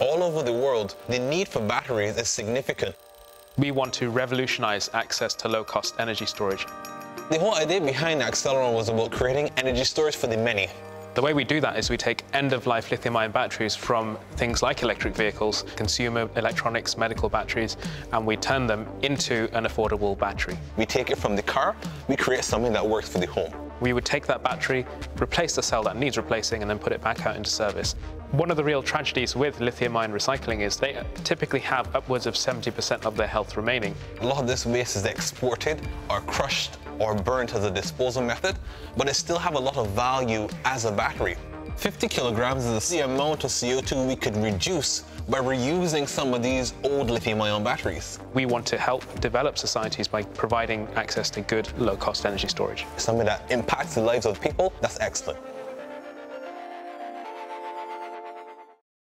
all over the world, the need for batteries is significant. We want to revolutionize access to low-cost energy storage. The whole idea behind Aceleron was about creating energy storage for the many. The way we do that is we take end-of-life lithium-ion batteries from things like electric vehicles, consumer electronics, medical batteries, and we turn them into an affordable battery. We take it from the car, we create something that works for the home. We would take that battery, replace the cell that needs replacing, and then put it back out into service. One of the real tragedies with lithium-ion recycling is they typically have upwards of 70% of their health remaining. A lot of this waste is exported or crushed or burnt as a disposal method, but it still have a lot of value as a battery. 50 kilograms is the amount of CO2 we could reduce by reusing some of these old lithium-ion batteries. We want to help develop societies by providing access to good, low-cost energy storage. Something that impacts the lives of people, that's excellent.